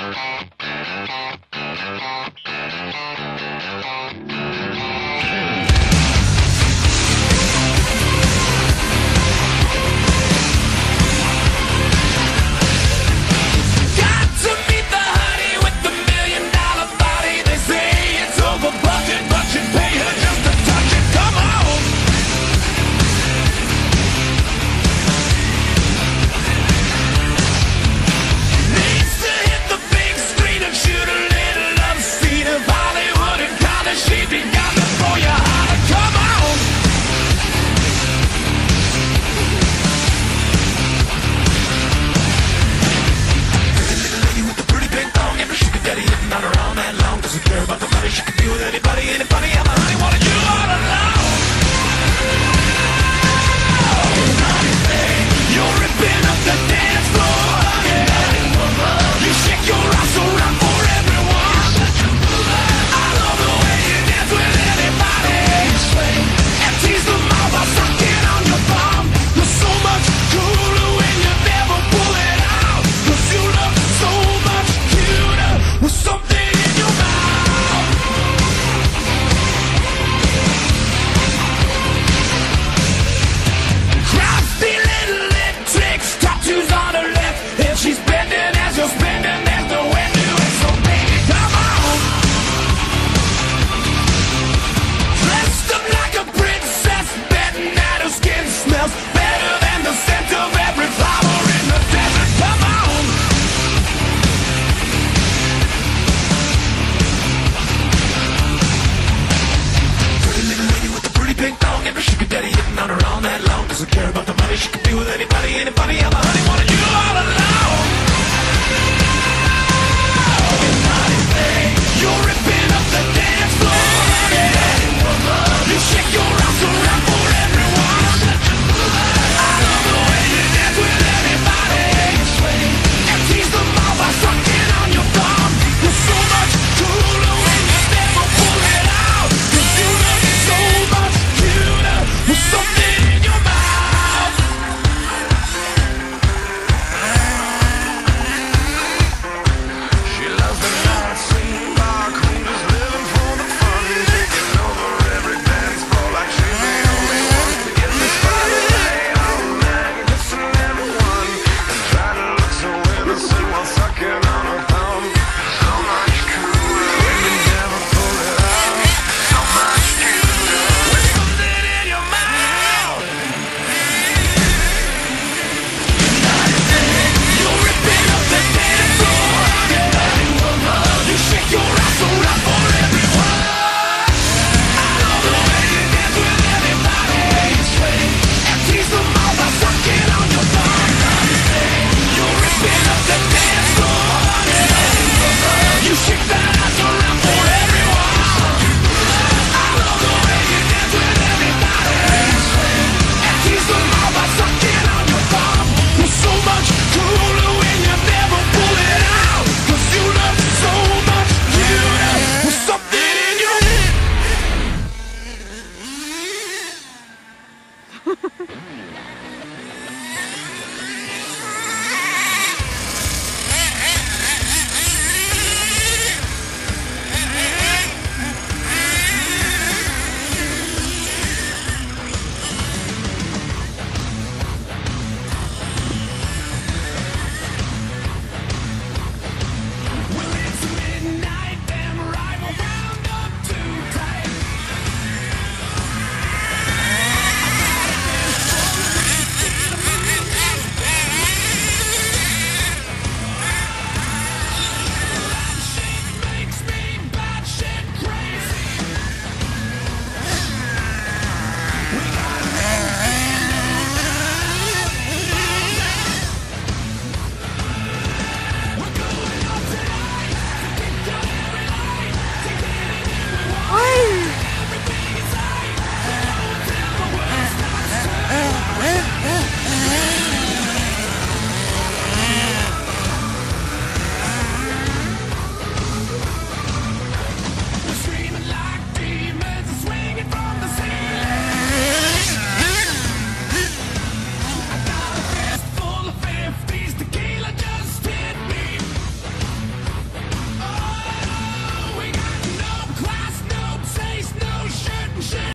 Thank you. anybody, anybody doesn't care about the money. She could be with anybody, anybody. I'm a honey.